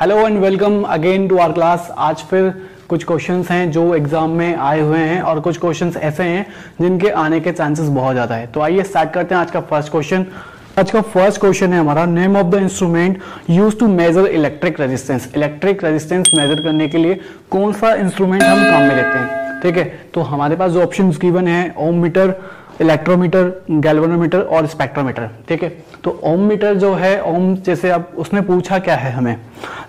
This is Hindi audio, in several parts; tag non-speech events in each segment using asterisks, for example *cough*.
Hello and welcome again to our class आज फिर कुछ क्वेश्चंस हैं जो एग्ज़ाम में आए हुए हैं और कुछ क्वेश्चंस ऐसे हैं जिनके आने के चांसेस बहुत ज़्यादा है। तो आइए स्टार्ट करते हैं आज का फ़र्स्ट क्वेश्चन आज का फ़र्स्ट क्वेश्चन है हमारा name of the instrument use to measure electric resistance electric resistance measure करने के लिए कौन सा इंस्ट्रूमेंट हम काम में लेते हैं? ठीक है तो हमारे पास जो ऑप्शन गिवन है ओम मीटर इलेक्ट्रोमीटर, गैल्वेनोमीटर और स्पेक्ट्रोमीटर, ठीक है? तो ओम मीटर जो है, ओम जैसे अब उसने पूछा क्या है हमें?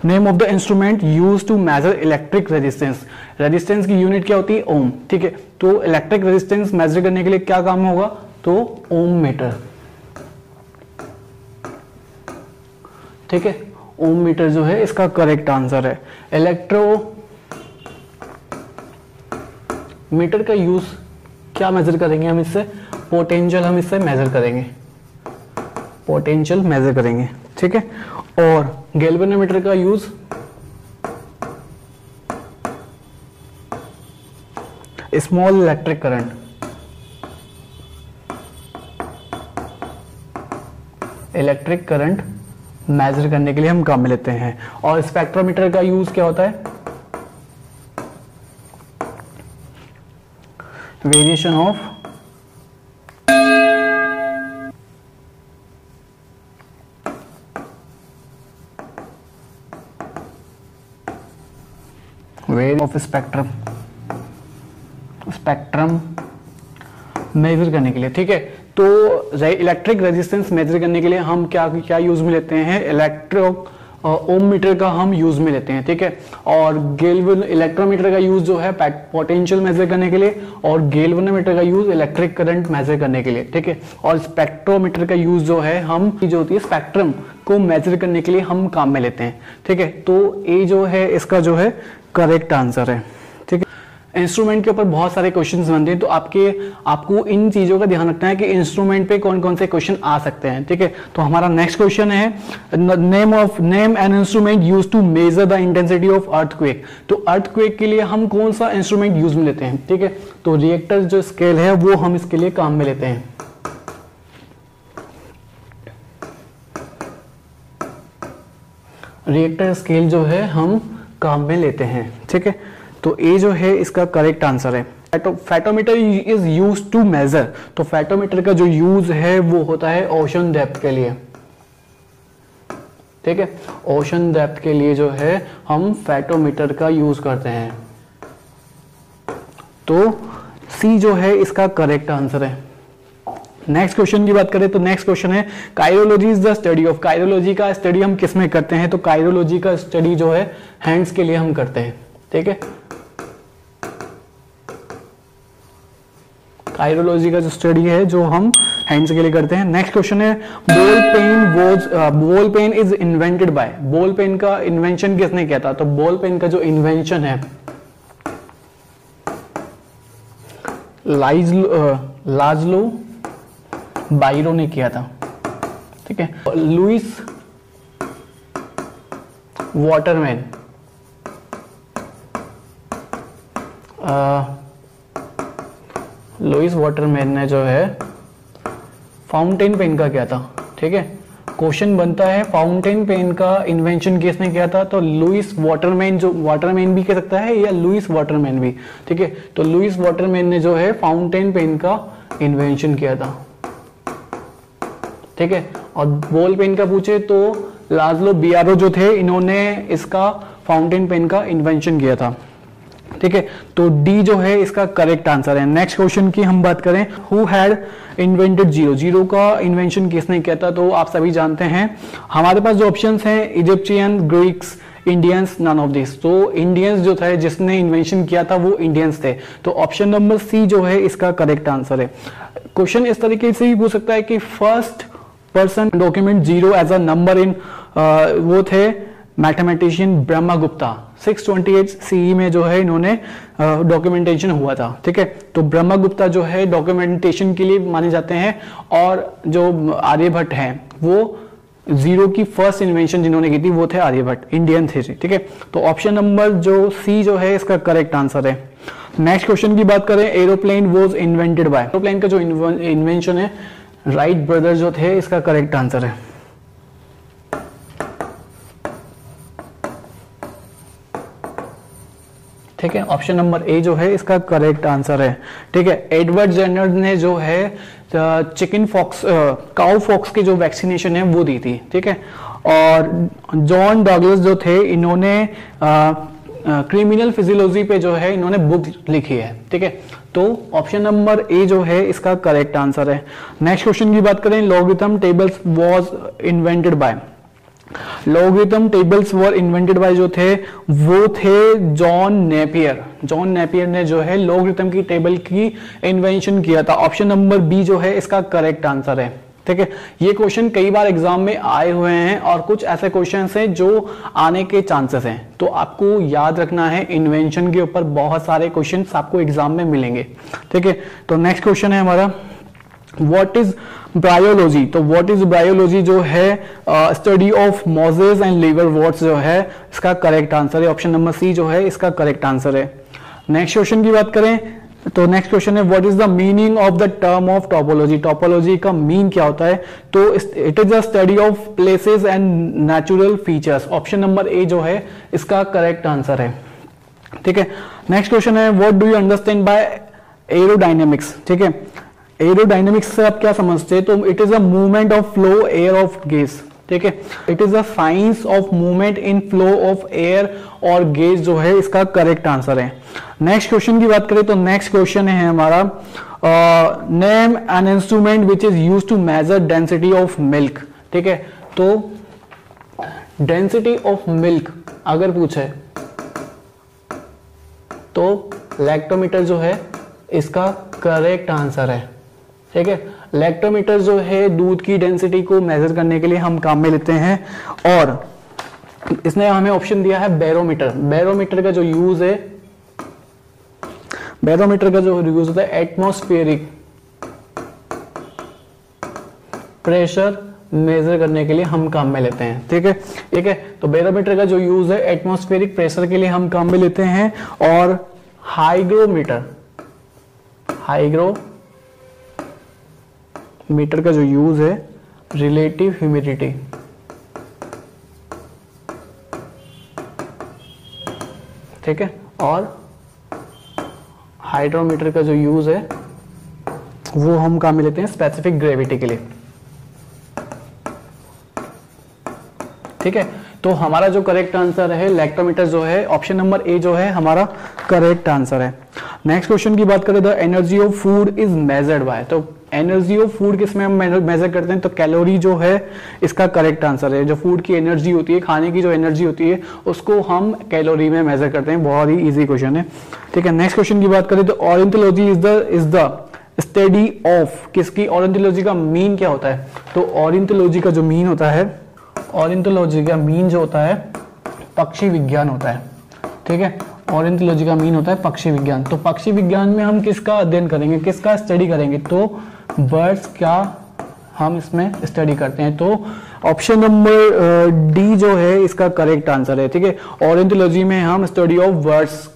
Name of the instrument use to measure electric resistance resistance की यूनिट क्या होती है? ओम ठीक है? तो इलेक्ट्रिक रेजिस्टेंस मेजर करने के लिए क्या काम होगा? तो ओम मीटर, ठीक है? ओम मीटर जो है, इसका करेक्ट आंसर है। इलेक्ट्रो मीटर का यूज़ क्या मेजर करेंगे हम इससे? पोटेंशियल हम इससे मेजर करेंगे। पोटेंशियल मेजर करेंगे, ठीक है? और गैल्वेनोमीटर का use small electric current electric current measure करने के लिए हम काम लेते हैं। और स्पेक्ट्रोमीटर का यूज़ क्या होता है? Variation of variation of spectrum spectrum measure करने के लिए, ठीक है? तो इलेक्ट्रिक रेजिस्टेंस मेजर करने के लिए हम क्या क्या यूज़ में लेते हैं? इलेक्ट्रो ओम मीटर का हम यूज़ में लेते हैं, ठीक है? और गेलवन इलेक्ट्रोमीटर का यूज़ जो है पोटेंशियल मेजर करने के लिए, और गेलवनोमीटर का यूज़ इलेक्ट्रिक करंट मेजर करने के लिए, ठीक है? और स्पेक्ट्रोमीटर का यूज़ जो है, हम जो होती है स्पेक्ट्रम को मेजर करने के लिए हम काम में लेते हैं, ठीक है? तो ये जो है, इसका जो है करेक्ट आंसर है, ठीक है? इंस्ट्रूमेंट के ऊपर बहुत सारे क्वेश्चंस बनते हैं तो आपके, आपको इन चीज़ों का ध्यान रखना है कि इंस्ट्रूमेंट पे कौन कौन से क्वेश्चन आ सकते हैं, ठीक है? तो हमारा नेक्स्ट क्वेश्चन है name of name an instrument use to measure the intensity of earthquake तो अर्थक्वेक के लिए हम कौन सा इंस्ट्रूमेंट यूज़ में लेते हैं, ठीक है? तो रिएक्टर जो स्केल है, वो हम इसके लिए काम में लेते हैं। रिएक्टर स्केल जो है, हम काम में लेते हैं, ठीक है? तो ए जो है इसका करेक्ट आंसर है। Fathometer is use to measure तो फैटोमीटर का जो यूज़ है वो होता है ओशन डेप्थ के लिए। ठीक है? ओशन डेप्थ के लिए जो है हम फैटोमीटर का यूज़ करते हैं। तो सी जो है इसका करेक्ट आंसर है। नेक्स्ट क्वेश्चन की बात करें तो नेक्स्ट क्वेश्चन है chirology is the study of chirology का स्टडी हम किसमें करते हैं? तो कायरोलॉजी का स्टडी जो है हैंड्स के लिए हम करते हैं। ठीक है? कायरोलॉजी का जो स्टडी है, जो हम हैंड्स के लिए करते हैं। नेक्स्ट क्वेश्चन है ball pen was ball pen is invented by ball pen का इन्वेंशन किसने किया था? तो बॉल पेन का जो इन्वेंशन है लाजलो बाइरो ने किया था। ठीक है? लुइस वाटरमैन लुइस वाटरमैन ने जो है फाउंटेन पेन का किया था, ठीक है? क्वेश्चन बनता है फाउंटेन पेन का इन्वेंशन किसने किया था? तो लुइस वाटरमैन जो वाटरमैन भी कह सकता है या लुइस वाटरमैन भी, ठीक है? तो लुइस वाटरमैन ने जो है फाउंटेन पेन का इन्वेंशन किया था, ठीक है? और बॉल पेन का पूछे तो लाजलो बियारो जो थे, इन्होंने इसका फाउंटेन पेन का इन्वेंशन किया था। ठीक है? तो डी जो है इसका करेक्ट आंसर है। नेक्स्ट क्वेश्चन की हम बात करें who had invented zero zero का इन्वेंशन किसने किया था? तो आप सभी जानते हैं, हमारे पास जो ऑप्शन है Egyptian Greeks Indians none of this तो इंडियंस जो था, जिसने इन्वेंशन किया था, वो इंडियंस थे। तो ऑप्शन नंबर सी जो है, इसका करेक्ट आंसर है। क्वेश्चन इस तरीके से भी पूछ सकता है कि first person document zero as a number in वो थे मैथमेटिशियन ब्रह्मा गुप्ता 628 सीई में जो है इन्होंने डॉक्यूमेंटेशन हुआ था, ठीक है? तो ब्रह्मा गुप्ता जो है डॉक्यूमेंटेशन के लिए माने जाते हैं और जो आर्यभट्ट हैं, वो ज़ीरो की फ़र्स्ट इन्वेंशन जिन्होंने की थी, वो थे आर्यभट्ट इंडियन थे ठीक है? तो ऑप्शन नंबर जो सी जो है, इसका करेक्ट आंसर है। नेक्स्ट क्वेश्चन की बात करें aeroplane was invented by aeroplane का जो इन्वेंशन है राइट ब्रदर जो थे, इसका करेक्ट आंसर है। ठीक है? ऑप्शन नंबर ए जो है, इसका करेक्ट आंसर है। ठीक है? एडवर्ड जेनर ने जो है चिकन फॉक्स काउ फॉक्स की जो वैक्सीनेशन है, वो दी थी। ठीक है? और जॉन डॉगलस जो थे, इन्होंने क्रिमिनल फिजियोलॉजी पे जो है, इन्होंने बुक लिखी है। ठीक है? तो ऑप्शन नंबर ए जो है, इसका करेक्ट आंसर है। नेक्स्ट क्वेश्चन की बात करें logarithm tables was invented by logarithm tables were invented by जो थे, वो थे जॉन नेपियर जॉन नेपियर ने जो है लॉगरिथम की टेबल की इन्वेंशन किया था। ऑप्शन नंबर बी जो है, इसका करेक्ट आंसर है। ठीक है? ये क्वेश्चन कई बार एग्ज़ाम में आए हुए हैं और कुछ ऐसे क्वेश्चन हैं जो आने के चांसेस हैं। तो आपको याद रखना है इन्वेंशन के ऊपर बहुत सारे क्वेश्चन आपको एग्ज़ाम में मिलेंगे। ठीक है? तो नेक्स्ट क्वेश्चन है हमारा। वॉट इज़ ब्रायोलॉजी तो वॉट इज़ ब्रायोलॉजी जो है study of mosses and liverworts जो है, इसका करेक्ट आंसर है। ऑप्शन नंबर सी जो है, इसका करेक्ट आंसर है। नेक्स्ट क्वेश्चन की बात करें तो नेक्स्ट क्वेश्चन है what is the meaning of the term of topology topology का मीन क्या होता है? तो it is the study of places and natural features option number A जो है, इसका करेक्ट आंसर है। ठीक है? नेक्स्ट क्वेश्चन है what do you understand by aerodynamics ठीक है? एरोडाइनमिक्स से आप क्या समझते हैं? तो it is a movement of flow air of gas ठीक है? It is a science of movement in flow of air और गेज जो है इसका करेक्ट आंसर है। नेक्स्ट क्वेश्चन की बात करें तो नेक्स्ट क्वेश्चन है हमारा। Name an instrument which is use to measure density of milk ठीक है? तो डेंसिटी ऑफ़ मिल्क अगर पूछे तो लैक्टोमीटर जो है इसका करेक्ट आंसर है। ठीक है? लैक्टोमीटर जो है, दूध की डेंसिटी को मेजर करने के लिए हम काम में लेते हैं। और इसने हमें ऑप्शन दिया है बैरोमीटर बैरोमीटर का जो यूज़ है बैरोमीटर का जो यूज़ होता है एटमोस्फेरिक प्रेशर मेजर करने के लिए हम काम में लेते हैं। ठीक है? ठीक है? तो बैरोमीटर का जो यूज़ है एटमोस्फेरिक प्रेशर के लिए हम काम में लेते हैं। और हाइग्रोमीटर हाइग्रो मीटर का जो यूज़ है रिलेटिव ह्यूमिडिटी ठीक है? और हाइड्रोमीटर का जो यूज़ है, वो हम काम में लेते हैं स्पेसिफिक ग्रेविटी के लिए। ठीक है? तो हमारा जो करेक्ट आंसर है इलेक्ट्रोमीटर जो है ऑप्शन नंबर ए जो है, हमारा करेक्ट आंसर है। नेक्स्ट क्वेश्चन की बात करें the energy of food is measured by तो एनर्जी ऑफ़ फ़ूड किसमें हम मेजर करते हैं तो कैलोरी जो है, इसका करेक्ट आंसर है। जो फ़ूड की एनर्जी होती है, खाने की जो एनर्जी होती है, उसको हम कैलोरी में मेजर करते हैं। बहुत ही इजी क्वेश्चन है। ठीक है नेक्स्ट क्वेश्चन की बात करें तो ornithology is the is the study of किसकी? ऑरेंथोलॉजी का मीन क्या होता है? तो ऑरेंथोलॉजी का जो मीन होता है ऑरेंथोलॉजी का मीन जो होता है, पक्षी विज्ञान होता है। ठीक है? ऑरेंथोलॉजी का मीन होता है पक्षी विज्ञान। तो पक्षी विज्ञान में हम किसका अध्ययन करेंगे? किसका स्टडी करेंगे? तो बर्ड्स क्या हम इसमें स्टडी करते हैं। तो ऑप्शन नंबर डी जो है, इसका करेक्ट आंसर है, ठीक है? ऑरेंथोलॉजी में हम स्टडी ऑफ़ बर्ड्स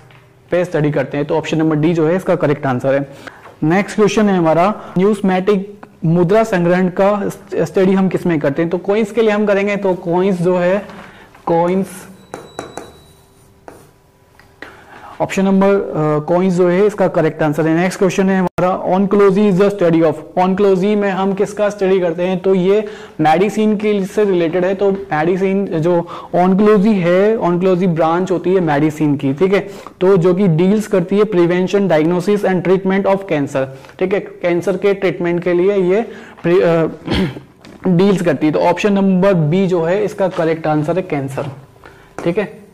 पे स्टडी करते हैं। तो ऑप्शन नंबर डी जो है, इसका करेक्ट आंसर है। नेक्स्ट क्वेश्चन है हमारा न्यूजमैटिक मुद्रा संग्रहण का स्टडी हम किसमें करते हैं? तो कोइंस के लिए हम करेंगे। तो कोइंस जो है कोइंस ऑप्शन नंबर कॉइन्स जो है, इसका करेक्ट आंसर है। नेक्स्ट क्वेश्चन है हमारा oncology is the study of oncology में हम किसका स्टडी करते हैं? तो ये मेडिसिन के से रिलेटेड है। तो मेडिसिन जो ऑनक्लोजी है ऑनक्लोजी ब्रांच होती है मेडिसिन की, ठीक है? तो जो कि डील्स करती है prevention diagnosis and treatment of cancer ठीक है? कैंसर के ट्रीटमेंट के लिए ये डील्स *clears throat* करती है। तो ऑप्शन नंबर बी जो है, इसका करेक्ट आंसर है कैंसर ठीक है?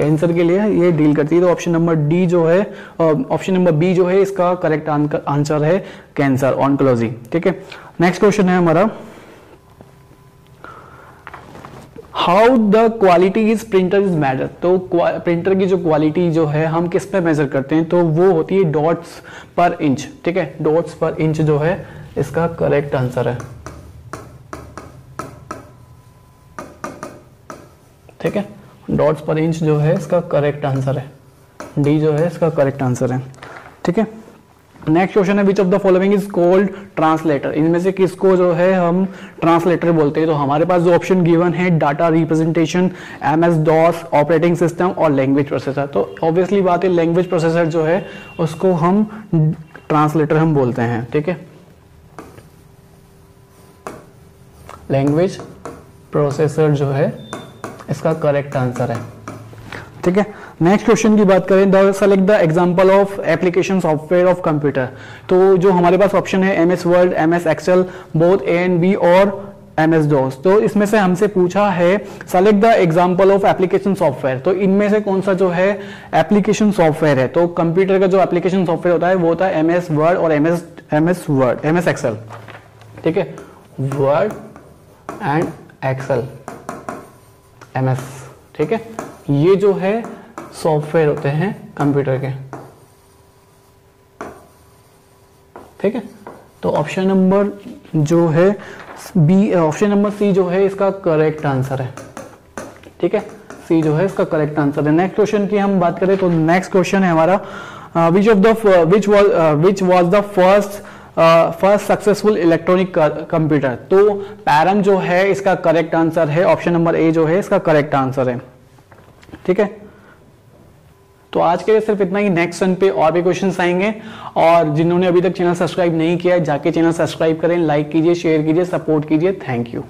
कैंसर के लिए ये डील करती है। तो ऑप्शन नंबर डी जो है ऑप्शन नंबर बी जो है, इसका करेक्ट आंसर है कैंसर ऑनकोलॉजी ठीक है? नेक्स्ट क्वेश्चन है हमारा। How the quality is printer is matter तो प्रिंटर की जो क्वालिटी जो है, हम किस पे मेजर करते हैं? तो वो होती है डॉट्स पर इंच ठीक है? डॉट्स पर इंच जो है, इसका करेक्ट आंसर है। ठीक है? डॉट्स पर इंच जो है, इसका करेक्ट आंसर है। डी जो है, इसका करेक्ट आंसर है। ठीक है? नेक्स्ट क्वेश्चन है which of the following is called translator इनमें से किसको जो है हम ट्रांसलेटर बोलते हैं? तो हमारे पास जो ऑप्शन गिवन है data representation M S DOS operating system और लैंग्वेज प्रोसेसर तो ऑब्वियसली बात है लैंग्वेज प्रोसेसर जो है, उसको हम ट्रांसलेटर हम बोलते हैं। ठीक है? लैंग्वेज प्रोसेसर जो है इसका करेक्ट आंसर है। ठीक है? नेक्स्ट क्वेश्चन की बात करें the select the example of application software of computer तो जो हमारे पास ऑप्शन है M S word M S Excel both A and B और एम एस डोस तो इसमें से हमसे पूछा है select the example of application software तो इनमें से कौन सा जो है एप्लीकेशन सॉफ्टवेयर है? तो कंप्यूटर का जो एप्लीकेशन सॉफ्टवेयर होता है, वो होता है एम एस वर्ड और M S M S word M S Excel ठीक है? Word and Excel M S ठीक है? ये जो है सॉफ्टवेयर होते हैं कंप्यूटर के। ठीक है? तो ऑप्शन नंबर जो है, बी, ऑप्शन नंबर सी जो है, इसका करेक्ट आंसर है। ठीक है? सी जो है, इसका करेक्ट आंसर है। नेक्स्ट क्वेश्चन की हम बात करें तो नेक्स्ट क्वेश्चन है हमारा। Which of the which was which was the first first successful electronic computer तो पैरम जो है, इसका करेक्ट आंसर है. ऑप्शन नंबर ए जो है, इसका करेक्ट आंसर है. ठीक है? तो आज के लिए सिर्फ़ इतना ही. नेक्स्ट सन पे और भी क्वेश्चंस आएँगे. और जिन्होंने अभी तक चैनल सब्सक्राइब नहीं किया है, जाके चैनल सब्सक्राइब करें. लाइक कीजिए शेयर कीजिए सपोर्ट कीजिए. Thank you